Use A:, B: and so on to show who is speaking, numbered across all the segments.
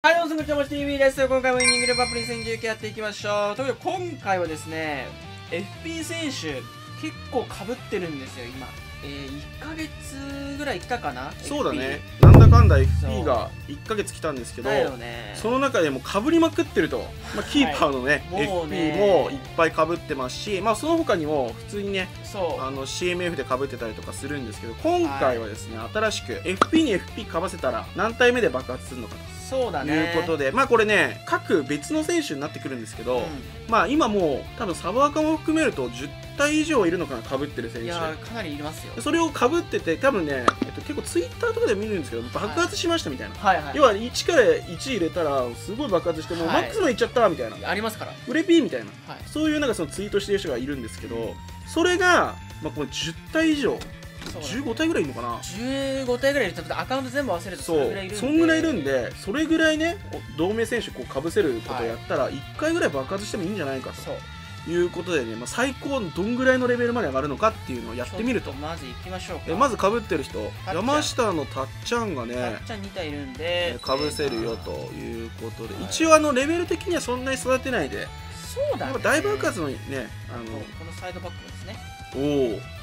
A: はい、どうも、すぐちゃもち TV です。今回もイニングレパプリ2019やっていきましょう。ということで、今回はですね、FP 選手、結構被ってるんですよ、今。えー、1ヶ月ぐらい来たかな？
B: そうだね。なんだかんだ FP が1ヶ月来たんですけど
A: ね。
B: その中でもかぶりまくってると、まあ、キーパーのね,、
A: はいね
B: FP もいっぱいかぶってますし、まあ、その他にも普通にね。あの CMF でかぶってたりとかするんですけど今回はですね、新しく FP に FP かばせたら何体目で爆発するのかと
A: そうだね。
B: いうことで、まあこれね各別の選手になってくるんですけど、
A: う
B: まあ今もう多分サブアカも含めると10体以上いるのかなかぶってる選
A: ん。い
B: 手
A: やー、かなりいますよ。
B: それをかぶってて多分ね、えっと、結構ツイッターとかで見るんですけど爆発しましたみたいな、
A: はいはい。
B: 要は1から1入れたらすごい爆発してもうマ
A: はい
B: ックスまでいっちゃったみたいな、
A: ありますから。
B: 売れピーみたいな
A: はい。
B: そういうなんかそのツイートしてる人がいるんですけどそれが、まあ、この10体以上
A: そうだね。
B: 15体ぐらいいるのかな
A: ？15体ぐらいいるとアカウント全部合わせるとそれぐらいいる
B: そんぐらいいるんでそれぐらいね同盟選手こうかぶせることをやったら1回ぐらい爆発してもいいんじゃないかと。いうことでね、まあ、最高どんぐらいのレベルまで上がるのかっていうのをやってみると。
A: まず行きましょうか。
B: えまずかぶってる人山下のたっちゃんがね
A: たっちゃん2体いるんで。
B: かぶせるよということで、
A: はい。
B: 一応あのレベル的にはそんなに育てないで、
A: そうだね。
B: 大爆発のねあ
A: このサイドバックですね。
B: のおお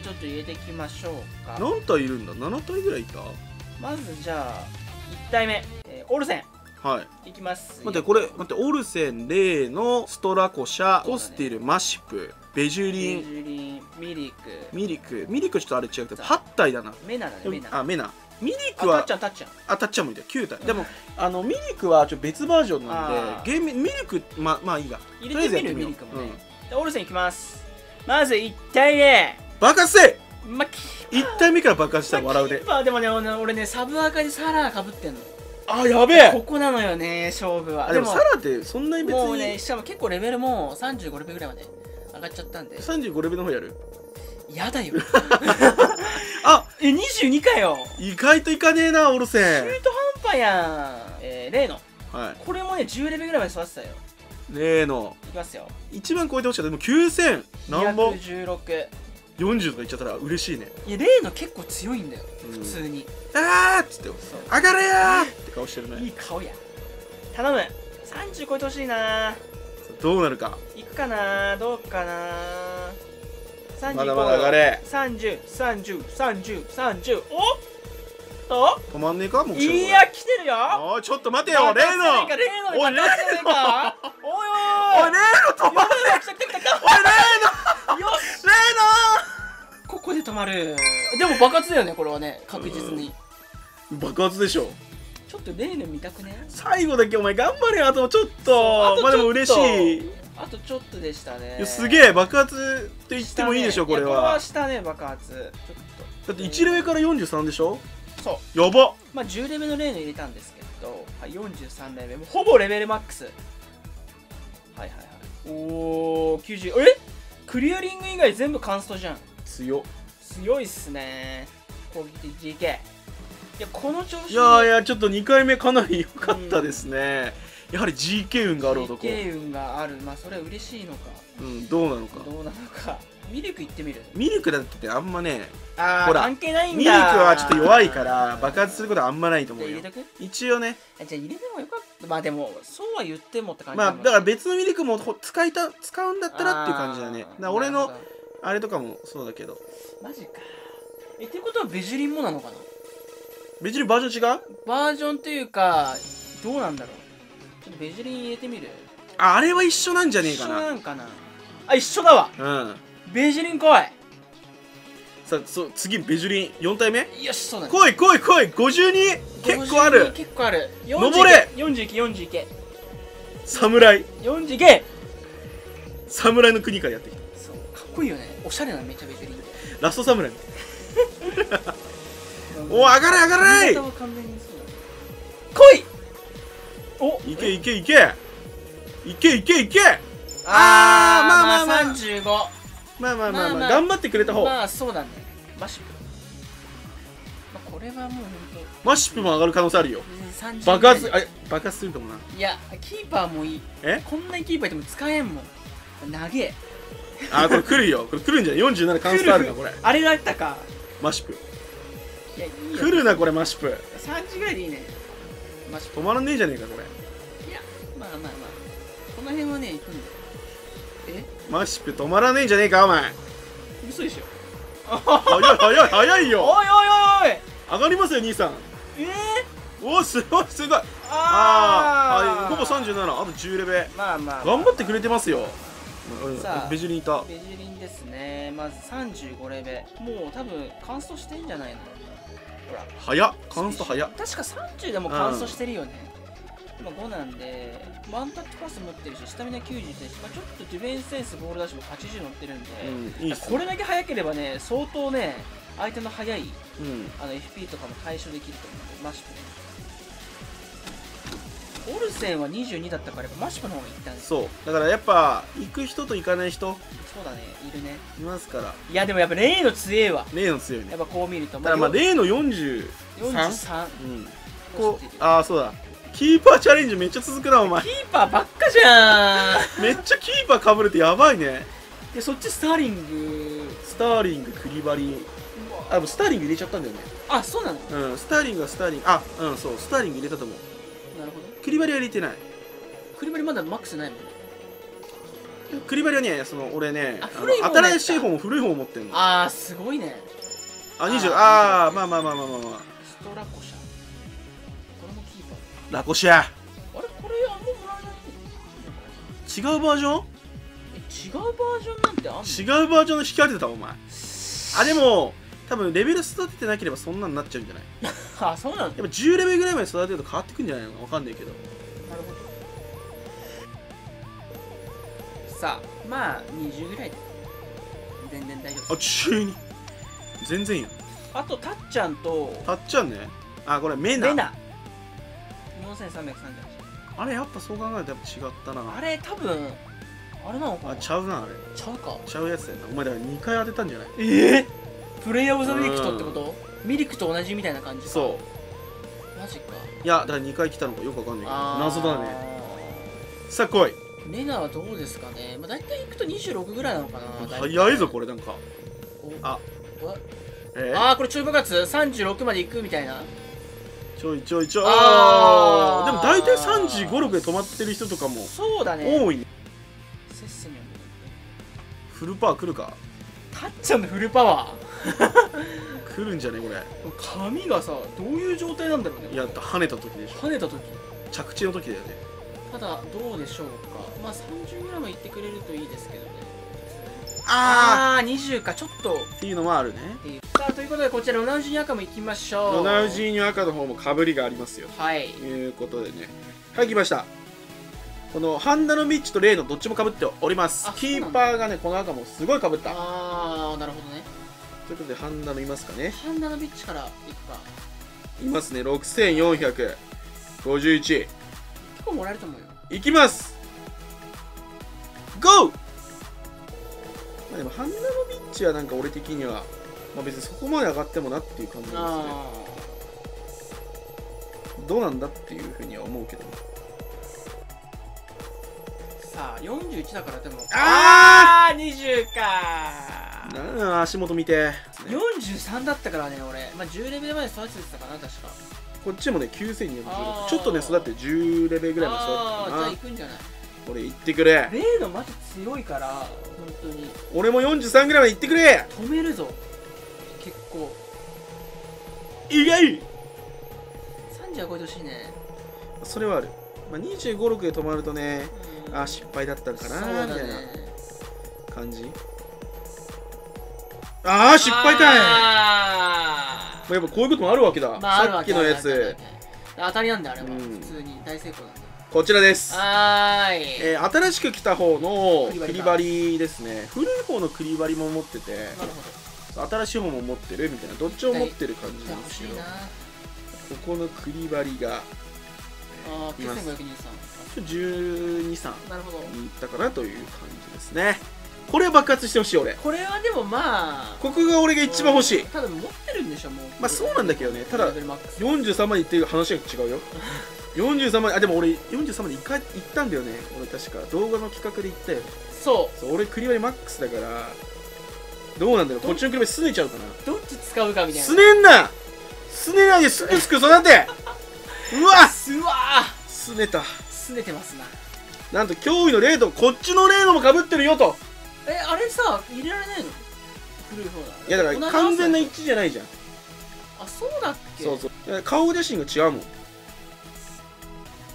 A: ちょっと入れていきましょうか。
B: 何体いるんだ？7体ぐらいいた？
A: まずじゃあ1体目、えーオルセン。
B: はい。
A: いきます。
B: 待ってこれ待ってオルセンレイのストラコシャ、
A: ね。
B: コスティルマシプベジュ
A: ベ
B: リン。
A: ジュリンミリク。
B: ミリク。ミリクちょっとあれ違うけど8体だな。
A: メナだねメナ。
B: あメナ。ミリ
A: あタ
B: クは
A: ッチャンタッチャン。
B: あタッチャーもいた。よ9体。でもあのミリクはちょっと別バージョンなんでゲームミリクままあいいが
A: 入れてみるミリクもね。
B: うん。
A: でオルセンいきます。まず1体目
B: 爆発せ
A: まあキ
B: 1体目から爆発したら笑うで。
A: まあでもね俺ねサブアカにサラーかぶってんの。
B: あやべえ！
A: ここなのよね勝負は。
B: あでもサラってそんなに別
A: もうね
B: に
A: しかも結構レベルも35レベルぐらいまで上がっちゃったんで。
B: 35レベルの方やる？
A: やだよ。
B: あ！
A: え22かよ。
B: 意外といかねえなオルセン。
A: 中途半端やん。えー、例の。
B: は
A: これもね10レベルぐらいまで育てたよ。
B: い例の。
A: いきますよ。
B: 一番超えてほしかった。でも9000何本
A: ？216
B: 40とかいっちゃったら嬉しいね。
A: いや例の結構強いんだよ
B: うん。
A: 普通に、
B: あーっつって上がれやーって顔してる
A: い
B: ね。
A: い顔や。頼む。30超えてほしいな。
B: どうなるか。
A: いくかなどうかな。30
B: まだまだ上がれ。
A: 30303030おっと？
B: 止まんねえか目標
A: いや来てるよ。
B: おいちょっと待てよ例の
A: 例の
B: おい
A: 例のかおいおい
B: おい。例の止まんね
A: 来た来た来た来た。
B: おい例の
A: で止まる。でも爆発だよねこれはね。確実に。
B: の爆発でしょ。
A: ちょっと例の見たくね？
B: 最後だけお前頑張れよあとちょっ
A: と。
B: まあでも嬉しい。
A: あとちょっとでしたね。
B: すげえ爆発って言ってもいいでしょこれ
A: やこれは
B: は
A: したね爆発。ちょっと。
B: だって1レベルから43でしょ？
A: そう。
B: やば。
A: まあ10レベルの例の入れたんですけど、はい、43レベルほぼレベルマックス。はいはいはい。おー90え？クリアリング以外全部カンストじゃん。
B: 強っ
A: 強いっすね。攻撃的。GK いやこの調子
B: いやーいやちょっと2回目かなり良かったですね、やはり GK 運がある男。
A: GK 運がある。まあそれは嬉しいのか。
B: うんどうなのか。
A: どうなのか。ミルクいってみる？
B: ミルクだってあんまね
A: あ
B: ほら
A: ー関係ないんだ。
B: ミルクはちょっと弱いから爆発することはあんまないと思うよ。一応ね。
A: あじゃあ入れてもよかった。まあでもそうは言ってもって感じ
B: まあだ。から別のミルクもほ使いた使うんだったらっていう感じだね。だ俺のあれとかもそうだけど。
A: マジか。えってことはベジュリンもなのかな？
B: 別にバージョン違う？
A: バージョンというかどうなんだろう？ちょっとベジュリン入れてみる？
B: ああれは一緒なんじゃねえ
A: 一緒
B: かな
A: なんかな？あ一緒だわ。
B: うん。
A: ベジュリン来
B: さあそう次ベジュリン4体目？
A: いよしそうだね。
B: 来い来い来い52結構ある。
A: 52結構ある。
B: 登れ。
A: 40いけ40いけ。
B: 侍。
A: 40いけ。
B: 侍の国からやってきた
A: こいいよね。おしゃれなめっちゃベジュリン
B: ラストサムライ。お上がれ上がれ。
A: 来い！お
B: いけいけいけ。いけいけいけ。
A: あー
B: まあまあまあ。
A: 35
B: まあまあ。まあまあ、頑張ってくれた方、
A: まあそうだね。マシプ、まあ、これはもう本
B: マシップも上がる可能性あるよ。
A: 当30
B: 爆発あ爆発するかもな。い
A: やキーパーもいい。
B: え？
A: こんなにキーパーいても使えんもん。長え
B: あこれ来るよ。これ来るんじゃない？47関数ある。なこれ。
A: あれだったか。
B: マシップ。
A: いやいいよ。
B: 来るなこれマシップ。
A: 3時ぐらいでいいね。マシプ。
B: 止まらねえじゃねえかこれ。
A: いやまあまあまあ。この辺はね行くんだよ。え？
B: マシップ止まらねえんじゃねえかお前。
A: 嘘でしょ。
B: 早い早い早いよ。
A: おいおいおいおい。
B: 上がりますよ兄さん。
A: え？ー、
B: おおすごいすごい。あー。あほぼ37あと10レベ。
A: まあまあ、
B: 頑張ってくれてますよ。うん
A: さあ
B: ベジュリンいた。
A: ベジリンですね。まず35レベもう多分カンストしてんじゃないの？ほら。
B: 早っ。カンスト早っ。
A: 確か30でもカンストしてるよね、今5なんでワンタッチパス持ってるしスタミナ90で、まあ、ちょっとディフェンスセンスボールダッシュも80乗ってるんで、
B: うんいい
A: これだけ速ければね相当ね相手の速い
B: うん。
A: あの FP とかも対処できると思うんでマシプねオルセンは22だったからやっぱマシプの方がいったんです
B: そう。だからやっぱ行く人と行かない人
A: そうだね。いるね。
B: いますから。
A: いやでもやっぱレイの強えわ。
B: 例の強いね。
A: やっぱこう見ると。
B: だからまあ例の43
A: 43
B: うん。こうああそうだ。キーパーチャレンジめっちゃ続くなお前。
A: キーパーばっかじゃん。
B: めっちゃキーパーかぶれてやばいね。
A: でそっちスターリング。
B: スターリングクリバリあでもスターリング入れちゃったんだよね。
A: あそうなの？
B: うんスターリングはスターリング。あうんそう。スターリング入れたと思うクリバリは入れてない。
A: クリバリまだマックスないもんね。
B: クリバリはねその俺ねあ
A: 古い方
B: 新しい方も古い方持ってんの。
A: あーすごいね。
B: あ20
A: あ
B: ああまあまあまあまあまあ。まあ
A: ストラコシャ。これもキーパー。
B: ラコシャ。
A: あれこれあんまもらえない。
B: 違うバージョン？
A: え違うバージョンなんてあんの？
B: 違うバージョンの引かれてたお前。あでも多分レベル育ててなければそんなんなっちゃうんじゃない？
A: あそうなんだ。
B: やっぱ10レベルぐらいまで育てると変わってくんじゃないの？かわかんないけど。
A: なるほどさあまあ20ぐらい。で全然大丈夫。
B: あ中に。全然やん。
A: あとたっちゃんと。
B: たっちゃんね。あこれメナ。
A: レナ。4338
B: あれやっぱそう考えるとやっぱ違ったな。
A: あれ多分あれなのかな。
B: あちゃうなあれ。
A: ちゃうか。
B: ちゃうやつだよな。お前だから2回当てたんじゃない？
A: ええプレイヤーオブザミリクトってこと？ミリクと同じみたいな感じか。
B: そう。
A: マジか。
B: いやだから2回来たのかよくわかんないけど謎だね。さあ来い。
A: レナはどうですかね？まあ大体行くと26ぐらいなのかな
B: 早いぞこれなんか。
A: お
B: あ。
A: お
B: え？
A: あーこれ中部活36まで行くみたいな。
B: ちょいちょいちょい。
A: あー。
B: あー。でも大体3 5 6で止まってる人とかも
A: そうだね。
B: 多いね。フルパー来るか？
A: たっちゃんのフルパワ
B: 来るんじゃねこれ。
A: ー髪がさどういう状態なんだろうね。
B: いや跳ねた時でしょ。
A: 跳ねた時。
B: 着地の時だよね。
A: ただどうでしょうか。まあ30ぐらいは行ってくれるといいですけどね。
B: あ
A: あー20かちょっと。っ
B: っていうのもあるね。
A: さあということでこちらロナウジーニ赤も行きましょう。
B: ロナウジーニョ赤の方もかぶりがありますよ。
A: はい。
B: ということでね。はい来ましたこのハンダノビッチとレイのどっちもかぶっております。
A: あ
B: キーパーがねこの赤もすごいかぶった。
A: あーなるほどね。
B: ということでハンダノいますかね。
A: ハンダノビッチから行くか。
B: いますね。6451
A: 結構もらえると思うよ。
B: いきます。ゴー。まあでもハンダノビッチはなんか俺的にはまあ別にそこまで上がってもなっていう感じなんですね
A: あ
B: どうなんだっていうふうには思うけど
A: ーさあ41だからでも。
B: あ
A: あー20か。
B: なんあ足元見て。
A: 43だったからね俺。まあ10レベルまで育ててたかな確か。
B: こっちもね9216
A: あー。
B: ちょっとね育って10レベルぐらいまで育
A: ああーじゃあ行くんじゃない？
B: これ行ってくれ。
A: レイのマジ強いから本当に。
B: 俺も43ぐらいまで行ってくれ。
A: 止めるぞ。結構。
B: 意外。
A: 30は超えてほしいね。
B: それはある、まあ、2 5 6で止まるとね
A: うん。
B: あー失敗だったのかなみたいな。感じ。ああ失敗かい。
A: あ
B: まあやっぱこういうこともあるわけだ、
A: ーまあ
B: さっきのやつ。
A: 当たりなんだあれは、
B: うん。
A: 普通に大成功なんだ
B: こちらです。
A: はーい、
B: えー新しく来た方の
A: クリバリ
B: ですね。古い方のクリバリも持ってて。新しい方も持ってるみたいな。どっちも持ってる感じなんですけど。ここのクリバリが
A: ああ
B: います。
A: 9523
B: 123
A: なるほど。
B: にいったかなという感じですね。これ爆発してほしい俺。
A: これはでもまあ
B: ここが俺が一番欲しい。
A: ただ持ってるんでしょもう。
B: まあそうなんだけどね。ただ
A: レベルマックス。
B: 43まで行ってる話が違うよ。43まであでも俺43まで行か行ったんだよね。俺確か。動画の企画で行ったよ。ね
A: そ
B: そう俺クリバリマックスだからどうなんだろう。こっちのクリバリすねちゃうかな。
A: うどっち使うかみたいな。
B: すねんな。すねないですくすく育てうわ。
A: すわ
B: すねた。
A: ーすねてますな。
B: なんと驚異のレードこっちのレードもかぶってるよと。
A: えあれさ入れられないの？古い方だ。
B: いやだから完全な一致じゃないじゃん。
A: あそうだっけ？
B: そうそう。顔写真が違うもん。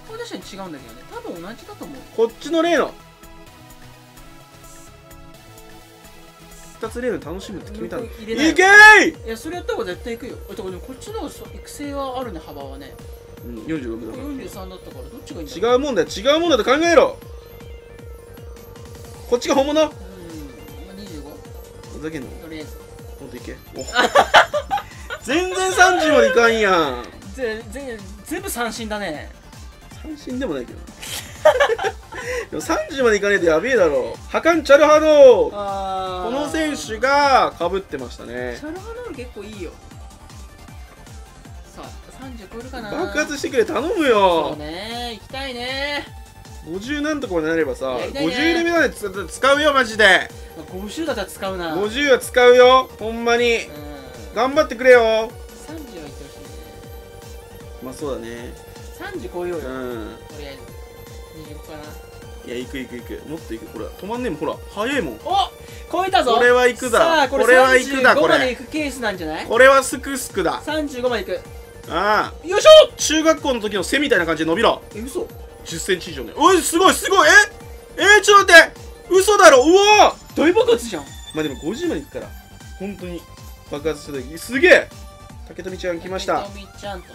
A: 顔写真違うんだけどね。多分同じだと思う。
B: こっちのレード2つレード楽しむって決めたの。
A: い。
B: いけーい、
A: いやそれやった方が絶対いくよ。えでもこっちの育成はあるね幅はね
B: うん、46だから。
A: 43だったからどっちがいいんだろ
B: 違うもんだよ。違うもんだと考えろ。こっちが本物？
A: うん。まあ25
B: ふざけんの
A: とりあえず。
B: ほんといけ。お。全然30までいかんやん。
A: ぜぜ全部三振だね。
B: 三振でもないけど。でも30までいかねえとやべえだろ。ハカン・チャルハド
A: あ
B: この選手がかぶってましたね。
A: シャルハナール結構いいよ30超えるかな。
B: 爆発してくれ頼む
A: そう
B: よ
A: ね行きたいね。
B: 50なんとかまでなればさ
A: ね。
B: 50レベルまでつ使うよマジで。
A: まあ50だったら使うな。
B: 50は使うよほんまに。
A: うん。
B: 頑張ってくれよ。
A: 30は行ってほしいね。
B: まあそうだね。
A: 30超えようよ、
B: うん。
A: とりあえず。25かな。い
B: や行く行く行く。もっと行く。ほら止まんねえもん。ほら早いもん。
A: お超えたぞ。
B: これは行くだ。
A: これ
B: これは行くだ
A: 35
B: これ
A: まで行くケースなんじゃない？
B: これはすくすくだ。
A: 35まで行く
B: ああ
A: よいしょ。
B: 中学校の時の背みたいな感じで伸びろ。
A: え嘘。
B: 1 0ンチ以上ね。おいすごいすごい。ええちょっと待って。嘘だろ。うわ
A: 大爆発じゃん。
B: まあでも50までいくから。本当に。爆発した時。すげえ。竹富ちゃん来ました。
A: 竹富ちゃんと。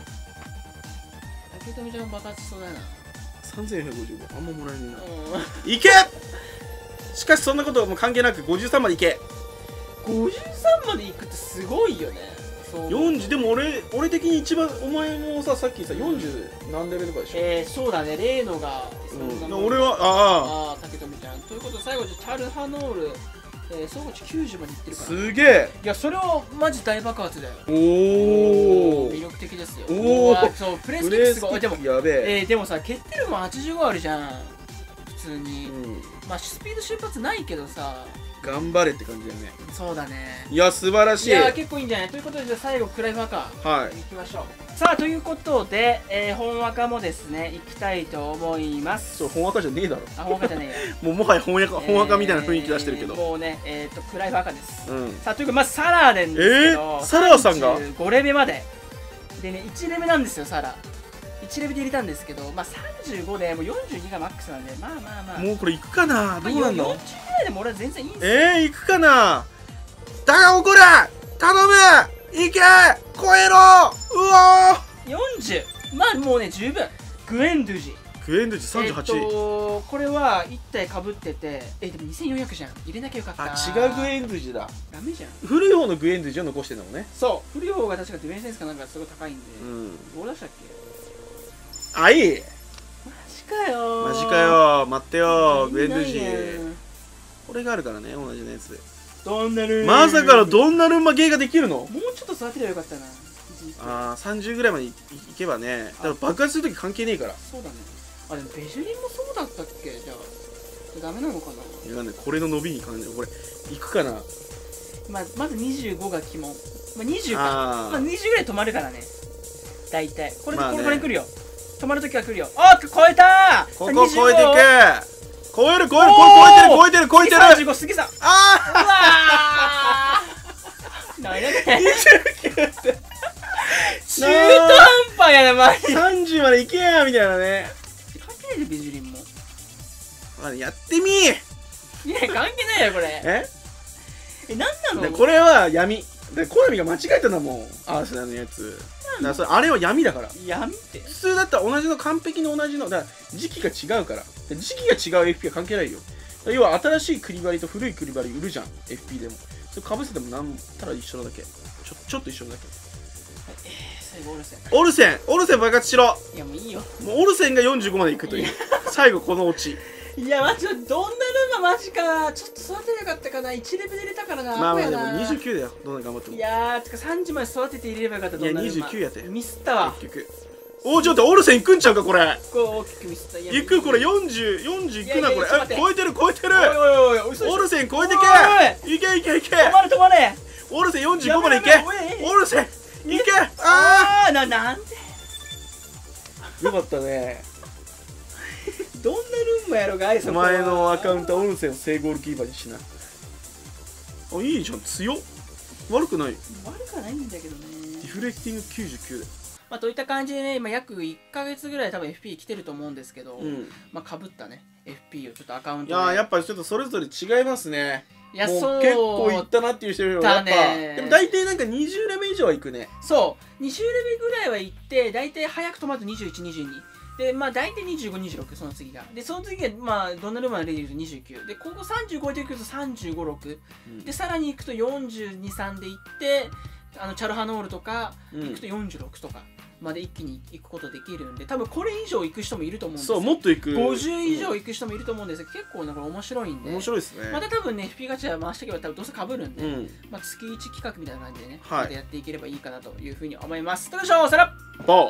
A: 竹富ちゃんも爆発しそうだな。
B: 3455あんまもらえねえな。
A: うん。
B: いけ。しかしそんなことはもう関係なく53までいけ。
A: 53まで行くってすごいよね
B: 40でも俺俺的に一番お前もささっきさ40何レベルとかでしょ、
A: えー、そうだね。例のが
B: うん、俺はああ。
A: ああ竹富ちゃん。ということで最後じゃあチャルハノール、えー、総合値90までいってるから。
B: すげえ。
A: いやそれはマジ大爆発だよ。
B: おお
A: 魅力的ですよ。
B: おー。
A: うわそうプレス
B: プ
A: キックすごいでも
B: クやべえ、
A: えー、でもさ決定力も85あるじゃん。普通に、
B: うん、
A: まあスピード瞬発ないけどさ
B: 頑張れって感じだよね。
A: そうだね。
B: いや素晴らしい。
A: いやー結構いいんじゃない？ということでじゃあ最後クライファーカ
B: はい。
A: ーいきましょう。さあということで、えー、本赤もですねいきたいと思います。
B: そう本赤じゃねえだろ。
A: あ本赤じゃねえよ
B: もうもはや本赤本赤みたいな雰囲気出してるけど、
A: えーもうねえっ、とクライファーカーです。
B: うん。
A: さあというかまずサラーなんですけど、
B: えー？サラーさんが
A: ？5レベまで。でね1レベなんですよサラ1レベで入れたんですけどまあ35でもう42がマックスなんでまあまあまあ
B: もうこれ行くかなどう
A: まあ、40
B: なんの
A: ぐらいでも俺は全然いいんですよ
B: えー、くかなだが怒れ頼む行け超えろうわ
A: 40まあもうね十分グエンドゥジ
B: ークエンドジ38、
A: えっとこれは1体かぶっててえでも2400じゃん入れなきゃよかった
B: あ違うグエンドジだ
A: ダメじゃん
B: 古い方のグエンドジを残してんだもんね
A: そう古い方が確かディフェンセンスかなんかすごい高いんで、
B: うん
A: どう出したっけ
B: あいい。
A: マジかよ。
B: マジかよ。待ってよグエンドジ
A: 意味ないやん
B: これがあるからね同じのやつ
A: どんなルー
B: まさかのどんなルンマゲーができるの？
A: もうちょっと育てればよかったな。
B: あー30ぐらいまでいいけばね。だから爆発するとき関係ねえから。
A: そうだね。あでもベジュリンもそうだったっけ？じゃあ。ダメなのかな？い
B: やなんでこれの伸びに感じるこれいくかな？
A: まあ、まず25が肝、まあ、20か。
B: あー。
A: まあ、20ぐらい止まるからね。大体。これ、
B: まあね。
A: これこれ来るよ止まるときは来るよ。あー超えたー。
B: ここ超えてい
A: 25
B: く超える超える超えてる超えてる超えてる。
A: 35杉さんう
B: あ
A: わー。何やねん中途半端やなマジ
B: ー30までいけやみたいなね。
A: 関係ないでベジュリンも
B: まあやってみ
A: いや関係ないよこれ。
B: え？
A: えなんなの？
B: でこれは闇でコナミが間違えたんだもんアーセナルのやつ。だからそれあれは闇だから。
A: 闇って。
B: 普通だったら同じの完璧に同じのだから時期が違うから。で時期が違う FP は関係ないよ。要は新しいクリバリと古いクリバリ売るじゃん FP でも。それかぶせてもなんたら一緒なだけ。ちょちょっと一緒なだけ。
A: 最後オルセン。
B: オルセン。オルセン爆発しろ。
A: いやもういいよ。
B: もうオルセンが45までいくという。最後このオチ
A: いやマジどんなルママジか。ちょっと育てなかったかな。1レベル入れたからな。
B: まあまあでも
A: アホやな。
B: 29だよ。どんなに頑張っても。
A: いやーてか3時まで育てて入れればよかった
B: いや
A: どんなルマ
B: 29やて。
A: ミスったわ。
B: 結局。おーちょっとオルセンいくんちゃうかこれ。
A: こう大きくミスった。い
B: くこれ
A: おい
B: 4040いくなこれ。え超えてる超えてる。
A: おいおいおい嘘でしょ。
B: オルセン超えて
A: お
B: けいけいけいけ。
A: 止まれ止まれ。
B: オルセン45までいけ。オルセンいけ。あ
A: あーななんで。
B: ーよかったね
A: どんなルンマやろがあい
B: お前のアカウントオルセンを正ゴールキーパーにしなあいいじゃん。強っ。悪くない。
A: 悪くはないんだけどね。
B: ディフレクティング99で。
A: まあといった感じでね今約1ヶ月ぐらい多分 FP 来てると思うんですけど、
B: うん。
A: まあかぶったね FP を。ちょっとアカウント
B: いやーや
A: っ
B: っぱちょっとそれぞれ違いますね。
A: いやそう。
B: 結構いったなっていう人いるよやっぱ。
A: だね
B: でも大体なんか20レベル以上はいくね。
A: そう。20レベルぐらいは行って大体早く止まると2122でまあ大体2526その次が。でその次がまあドンナルマンレディーと29でここ30超えていくと356
B: うん。
A: でさらに行くと423で行ってあのチャルハノールとか
B: うん。
A: 行くと46とかまで一気に行くことできるんで多分これ以上行く人もいると思うんですよ。
B: そうもっといく。
A: 50以上行く人もいると思うんですけど結構ねこれ面白いんで。
B: 面白いですね。
A: また多分ね FP ガチャ回していけば多分どうせ被るんで、
B: うん。
A: まあ、月1企画みたいな感じでね、
B: はい。
A: またやっていければいいかなというふうに思います。どうでしょうさら
B: ボー